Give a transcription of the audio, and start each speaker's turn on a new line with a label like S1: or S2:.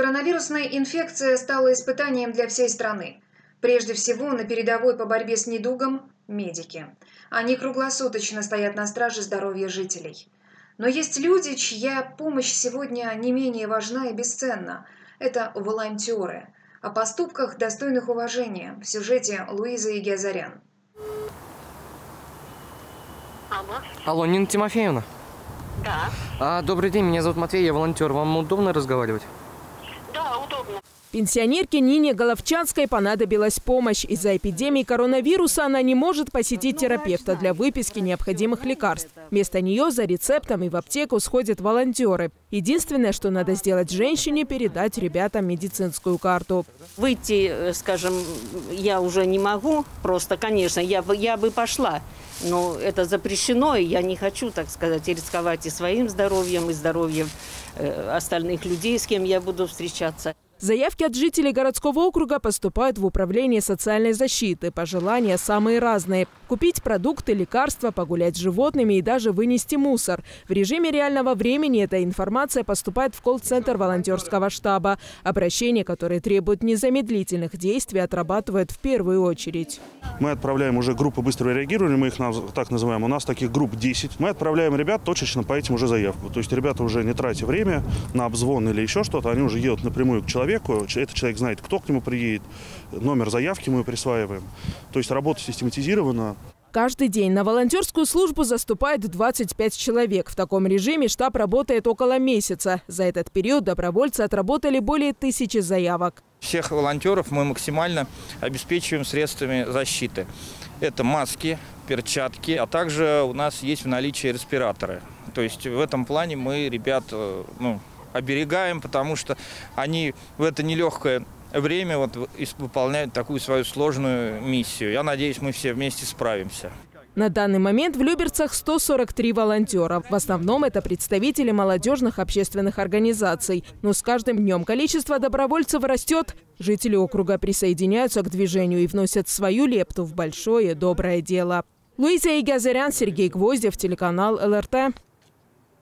S1: Коронавирусная инфекция стала испытанием для всей страны. Прежде всего, на передовой по борьбе с недугом – медики. Они круглосуточно стоят на страже здоровья жителей. Но есть люди, чья помощь сегодня не менее важна и бесценна. Это волонтеры. О поступках, достойных уважения, в сюжете Луизы Игиазарян.
S2: Алло.
S3: Алло, Нина Тимофеевна.
S2: Да.
S3: А, добрый день, меня зовут Матвей, я волонтер. Вам удобно разговаривать?
S4: Пенсионерке Нине Головчанской понадобилась помощь. Из-за эпидемии коронавируса она не может посетить терапевта для выписки необходимых лекарств. Вместо нее за рецептом и в аптеку сходят волонтеры. Единственное, что надо сделать женщине – передать ребятам медицинскую карту.
S2: Выйти, э, скажем, я уже не могу. Просто, конечно, я бы, я бы пошла. Но это запрещено, и я не хочу, так сказать, рисковать и своим здоровьем, и здоровьем э, остальных людей, с кем я буду встречаться.
S4: Заявки от жителей городского округа поступают в Управление социальной защиты. Пожелания самые разные. Купить продукты, лекарства, погулять с животными и даже вынести мусор. В режиме реального времени эта информация поступает в колл-центр волонтерского штаба. Обращения, которые требуют незамедлительных действий, отрабатывают в первую очередь.
S5: Мы отправляем уже группы быстрого реагирования, мы их так называем. У нас таких групп 10. Мы отправляем ребят точечно по этим уже заявку. То есть ребята уже не тратя время на обзвон или еще что-то, они уже едут напрямую к человеку человеку, этот человек знает, кто к нему приедет, номер заявки мы присваиваем. То есть работа систематизирована.
S4: Каждый день на волонтерскую службу заступает 25 человек. В таком режиме штаб работает около месяца. За этот период добровольцы отработали более тысячи заявок.
S6: Всех волонтеров мы максимально обеспечиваем средствами защиты. Это маски, перчатки, а также у нас есть в наличии респираторы. То есть в этом плане мы ребят э, ну, оберегаем, потому что они в это нелегкое время вот выполняют такую свою сложную миссию. Я надеюсь, мы все вместе справимся.
S4: На данный момент в Люберцах 143 волонтера. В основном это представители молодежных общественных организаций. Но с каждым днем количество добровольцев растет. Жители округа присоединяются к движению и вносят свою лепту в большое доброе дело. Луиза Игазарян, Сергей Гвоздев, телеканал ЛРТ.